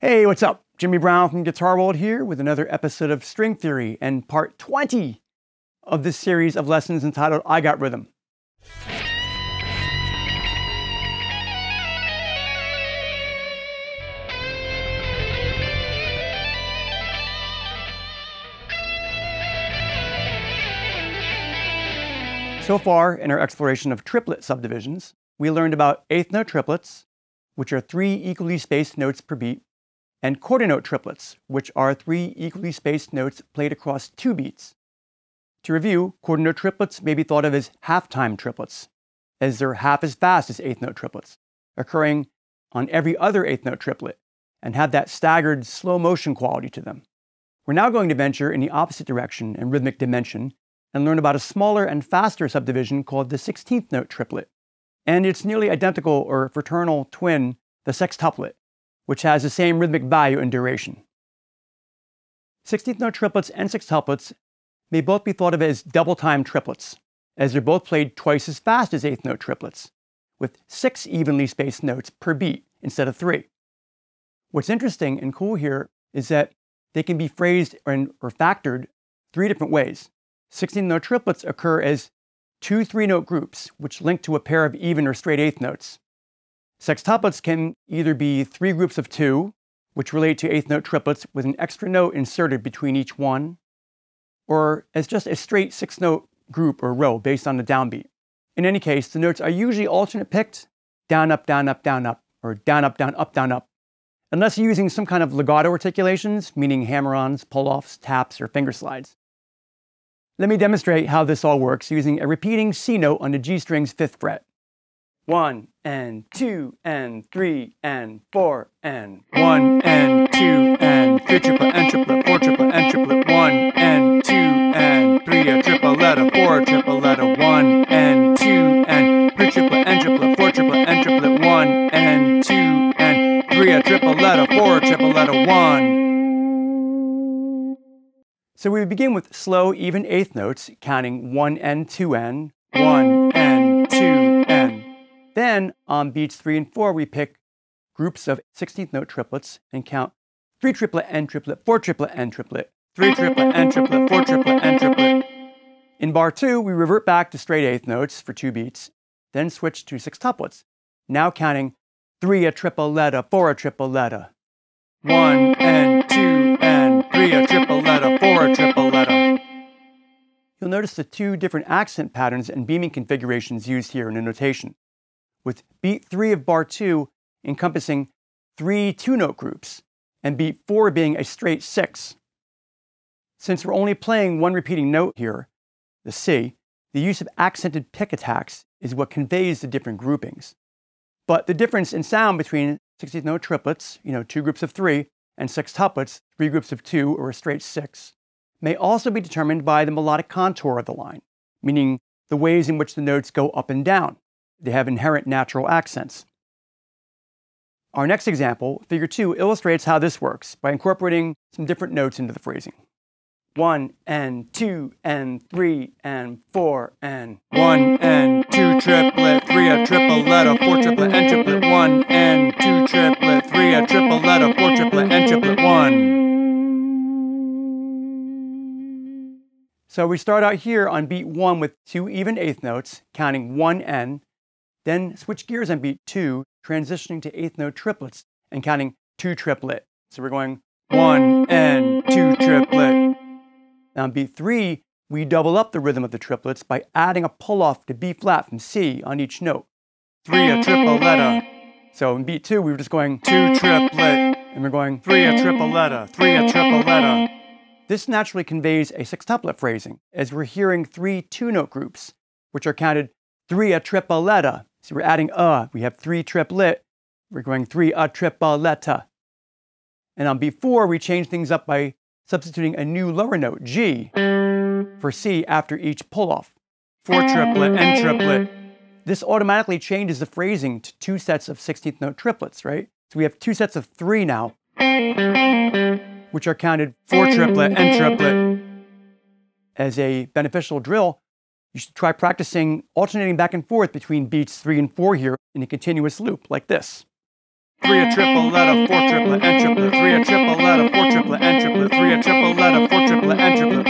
Hey, what's up? Jimmy Brown from Guitar World here with another episode of String Theory and part 20 of this series of lessons entitled I Got Rhythm. So far in our exploration of triplet subdivisions, we learned about eighth note triplets, which are three equally spaced notes per beat, and quarter note triplets, which are three equally spaced notes played across two beats. To review, quarter note triplets may be thought of as half-time triplets, as they're half as fast as eighth note triplets, occurring on every other eighth note triplet, and have that staggered slow motion quality to them. We're now going to venture in the opposite direction in rhythmic dimension and learn about a smaller and faster subdivision called the 16th note triplet, and its nearly identical or fraternal twin, the sextuplet, which has the same rhythmic value and duration. 16th note triplets and sextuplets may both be thought of as double time triplets, as they're both played twice as fast as eighth note triplets, with six evenly spaced notes per beat instead of three. What's interesting and cool here is that they can be phrased and, or factored three different ways. 16th note triplets occur as two three note groups, which link to a pair of even or straight eighth notes. Sextuplets can either be three groups of two, which relate to eighth note triplets with an extra note inserted between each one, or as just a straight six note group or row based on the downbeat. In any case, the notes are usually alternate picked down, up, down, up, down, up, or down, up, down, up, down, up, unless you're using some kind of legato articulations, meaning hammer ons, pull offs, taps, or finger slides. Let me demonstrate how this all works using a repeating C note on the G string's fifth fret. One and two and three and four and one and two and three. Triplet and triplet, four. Triplet and triplet, one and two and three. A triplet, a four. Triplet, a one and two and three. Triplet and triplet, four. Triplet and triplet, one and two and three. A triplet, a four. Triplet, a one. So we begin with slow, even eighth notes, counting one and two and one and two n. Then on beats three and four, we pick groups of 16th note triplets and count three triplet and triplet, four triplet and triplet, three triplet and triplet, four triplet and triplet. In bar two, we revert back to straight eighth notes for two beats, then switch to sextuplets, now counting three a tripletta, four a tripletta, one and two and three a tripletta, four a tripletta. You'll notice the two different accent patterns and beaming configurations used here in the notation with beat 3 of bar 2 encompassing three two note groups, and beat 4 being a straight 6. Since we're only playing one repeating note here, the C, the use of accented pick attacks is what conveys the different groupings. But the difference in sound between 16th note triplets, you know, two groups of three, and sextuplets, three groups of two or a straight six, may also be determined by the melodic contour of the line, meaning the ways in which the notes go up and down. They have inherent natural accents. Our next example, figure 2, illustrates how this works by incorporating some different notes into the phrasing. 1 and 2 and 3 and 4 and 1 and 2 triplet, 3 a triplet, a 4 triplet and triplet, 1 and 2 triplet, 3 a triplet, a 4 triplet and triplet, 1. So we start out here on beat 1 with two even eighth notes, counting 1 N, then switch gears on beat two, transitioning to eighth note triplets and counting two triplet. So we're going one and two triplet. Now on beat three, we double up the rhythm of the triplets by adding a pull off to B flat from C on each note. Three a tripletta. So in beat two, we were just going two triplet, and we're going three a tripletta, three a tripletta. This naturally conveys a sextuplet phrasing, as we're hearing three two note groups, which are counted three a tripletta, so we're adding a. We have three triplet. We're going three a tripletta. And on B4, we change things up by substituting a new lower note, G, for C after each pull-off. Four triplet and triplet. This automatically changes the phrasing to two sets of 16th note triplets, right? So we have two sets of three now, which are counted four triplet and triplet. As a beneficial drill, you should try practicing alternating back and forth between beats three and four here in a continuous loop like this. three a triple letter, four triplet, and triplet, a triple letter, four triplet, and triplet, a triple letter, four triplet, and triplet.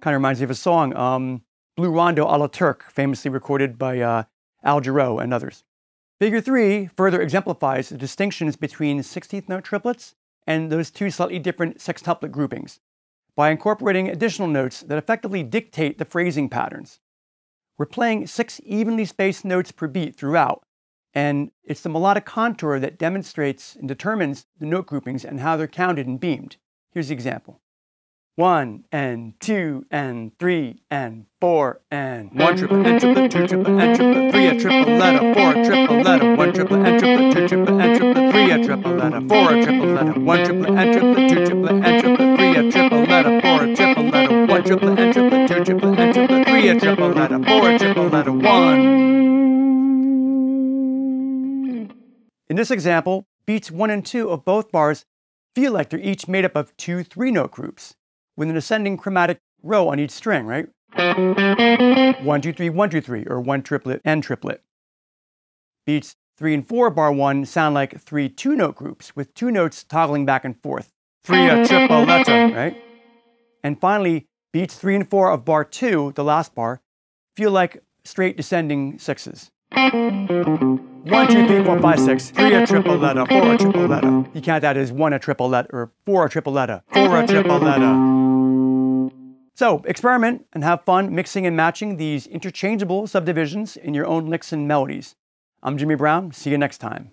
Kind of reminds me of a song, um, Blue Rondo a la Turk, famously recorded by uh, Al Jarreau and others. Figure three further exemplifies the distinctions between 16th note triplets and those two slightly different sextuplet groupings by incorporating additional notes that effectively dictate the phrasing patterns. We're playing six evenly spaced notes per beat throughout, and it's the melodic contour that demonstrates and determines the note groupings and how they're counted and beamed. Here's the example. One and two and three and four and one triple and triplet, two triple and triplet, three a triple letter, four a triple letter, one triple and triplet, two triple and triplet, three a triple letter, four a triple letter, one triple and triplet, two this example, beats 1 and 2 of both bars feel like they're each made up of two three note groups with an ascending chromatic row on each string, right? 1, 2, 3, 1, 2, 3, or 1 triplet and triplet. Beats 3 and 4 bar 1 sound like three two note groups with two notes toggling back and forth. 3 a tripletta, right? And finally, beats 3 and 4 of bar 2, the last bar, feel like straight descending sixes. One, two, three, four, five, six. Three a triple letter, four a triple letter. You count that as one a triple letter, or four a triple letter, four a triple letter. So experiment and have fun mixing and matching these interchangeable subdivisions in your own licks and melodies. I'm Jimmy Brown. See you next time.